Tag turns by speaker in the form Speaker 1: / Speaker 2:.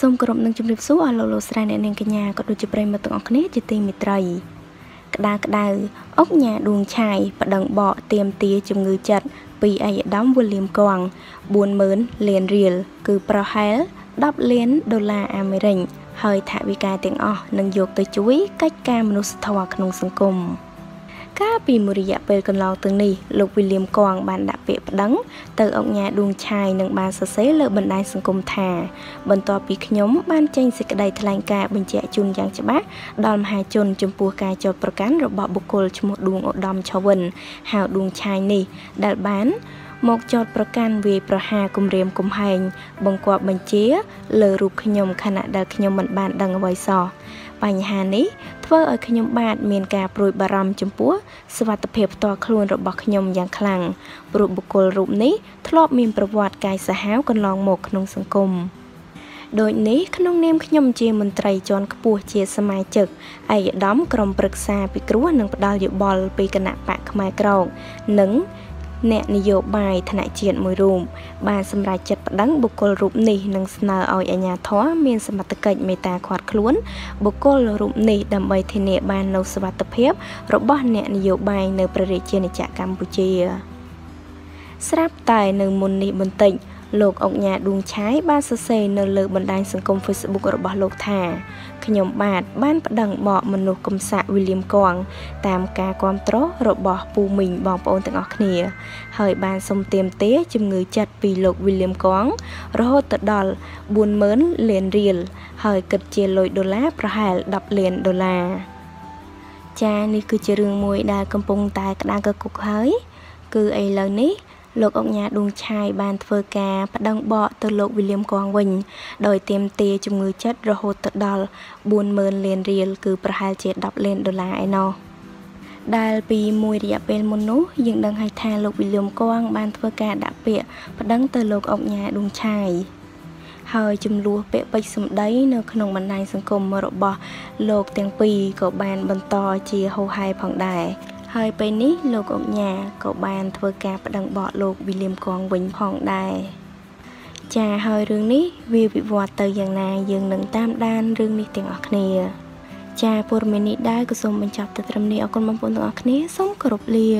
Speaker 1: សូមគោរពនឹងជម្រាបសួរអស់លោកលោកស្រីអ្នកនាងកញ្ញាក៏ដូចជាប្រិយមិត្តទាំងអស់គ្នាជាទីមេត្រីក្តៅក្តៅអុកញ៉ាដួងឆាយប្តឹងបកទៀមទាជំងឺចិត្តពីឯកឧត្តមវូលៀមកង40000លានរៀលគឺប្រហែល10លានដុល្លារអាមេរិកហើយថវិកាទាំងអស់នឹងយកទៅជួយកិច្ចការមនុស្សធម៌ក្នុងសង្គម។ កាលពីមួយរយៈពេលកន្លងទៅនេះលោកវីលៀមកងបានដាក់ពាក្យប្តឹងទៅអង្គញាដួងឆាយនិងបានសរសេរលើបណ្ដាញសង្គមថា បន្ទាប់ពីខ្ញុំបានចេញសេចក្តីថ្លែងការណ៍បញ្ជាក់ជូនយ៉ាងច្បាស់ដល់មហាជនចំពោះការចោទប្រកាន់របស់បុគ្គលឈ្មោះដួងឧត្តមឆវិនហៅដួងឆាយនេះ ដែលបានមកចោតប្រកាន់វាយប្រហារគំរាមកំហែងបង្គាប់បញ្ជា លើរូបខ្ញុំខណៈដែលខ្ញុំមិនបានដឹងអ្វីសោះ បញ្ហានេះធ្វើឲ្យខ្ញុំបាទមានការព្រួយបារម្ភចំពោះសុវត្ថិភាពផ្ទាល់ខ្លួនរបស់ខ្ញុំយ៉ាងខ្លាំងព្រោះបុគ្គលរូបនេះធ្លាប់មានប្រវត្តិកាយសាហាវកន្លងមកក្នុងសង្គមដូចនេះក្នុងនាមខ្ញុំជាមន្ត្រីជាន់ខ្ពស់ជាសមាជិកឯកឧត្តមក្រុមប្រឹក្សាពិគ្រោះនិងផ្ដាល់យោបល់ពីគណៈបកផ្នែកក្រោកនិង អ្នកនយោបាយថ្នាក់ជាតិមួយរូបបានសម្រេចចិត្តប្តឹងបុគ្គលរូបនេះនិងស្នើឲ្យអាជ្ញាធរមានសមត្ថកិច្ចមេត្តាឃាត់ខ្លួនបុគ្គលរូបនេះដើម្បីធានាបាននូវសុវត្ថិភាពរបស់អ្នកនយោបាយនៅព្រះរាជាណាចក្រកម្ពុជា ស្រាប់តែនៅមុននេះបន្តិចលោកអុកញ៉ាឌួងឆាយបានសរសេរនៅលើបណ្ដាញសង្គម Facebook របស់លោកថា ខ្ញុំបាទបានប្តឹងបកមនុស្សកំសាកវីលៀមកងតាមការគ្រប់គ្រងរបស់ពូមីងបងប្អូនទាំងអស់គ្នា ហើយបានសុំទាមទារជំងឺចិត្តពីលោកវីលៀមកងរហូតទៅដល់40000លានរៀលហើយគិតជាលុយដុល្លារប្រហែល10លានដុល្លារចានេះគឺជារឿងមួយដែលកំពុងតែក្តៅកគុកហើយ គឺឥឡូវនេះ លោកអុកញ៉ាដួងឆាយបានធ្វើការប្តឹងបកទៅលោកវីលៀមកងវិញ ដោយទាមទារជំងឺចិត្តរហូតទៅដល់40000លានរៀលគឺប្រហែលជា10លានដុល្លារឯណោះដែលពីមួយរយៈពេលមុននោះយើងដឹងហើយថាលោកវីលៀមកងបានធ្វើការដាក់ពាក្យប្តឹងទៅលោកអុកញ៉ាដួងឆាយហើយចំនួនពាក្យពេចន៍សម្ដីនៅក្នុងបណ្ដាញសង្គមរបស់លោកទាំងពីរក៏បានបន្តជាហូរហែផងដែរ ហើយពេលនេះលោកអុកញ៉ាក៏បានធ្វើការប្តឹងបកលោកវីលៀមកងវិញផងដែរចាហើយរឿងនេះវាវិវត្តទៅយ៉ាងណាយើងនឹងតាមដានរឿងនេះទាំងអស់គ្នា ចាព័ត៌មាននេះដែរក៏សូមបញ្ចប់ទៅត្រឹមនេះអរគុណបងប្អូនទាំងអស់គ្នាសូមគោរពលា